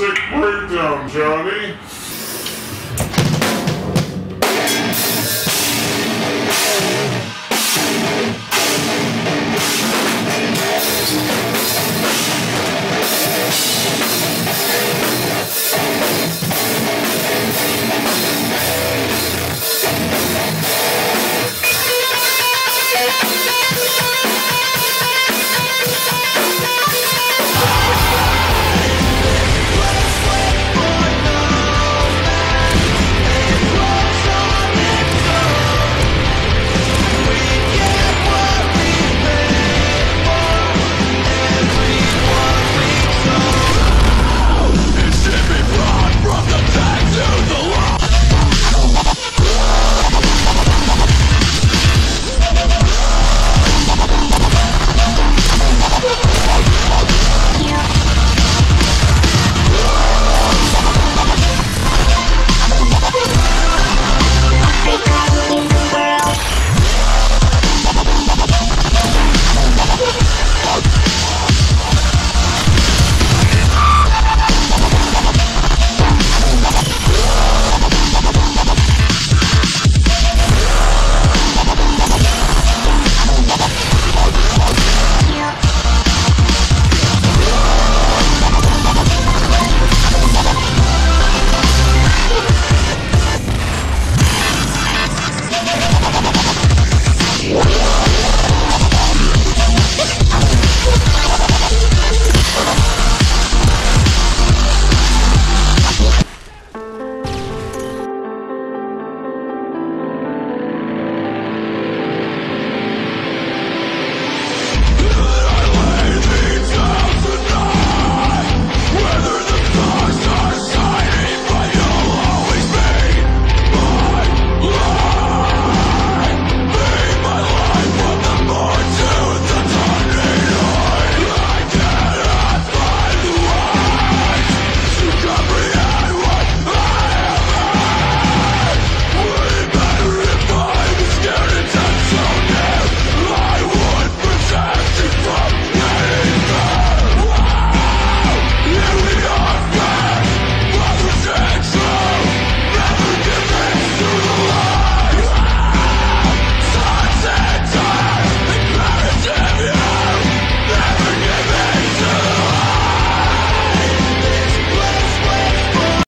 sick breakdown, Johnny.